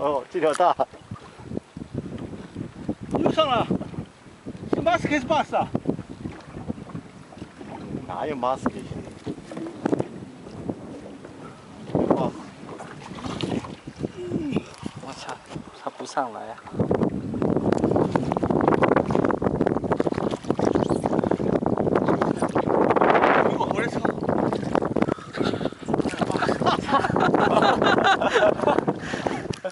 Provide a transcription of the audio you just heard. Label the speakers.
Speaker 1: 哦，这条大，
Speaker 2: 又上了，是马斯还是马斯啊？
Speaker 1: 哪有马斯？哇，
Speaker 3: 我操，他不上来呀？哈哈哈哈哈！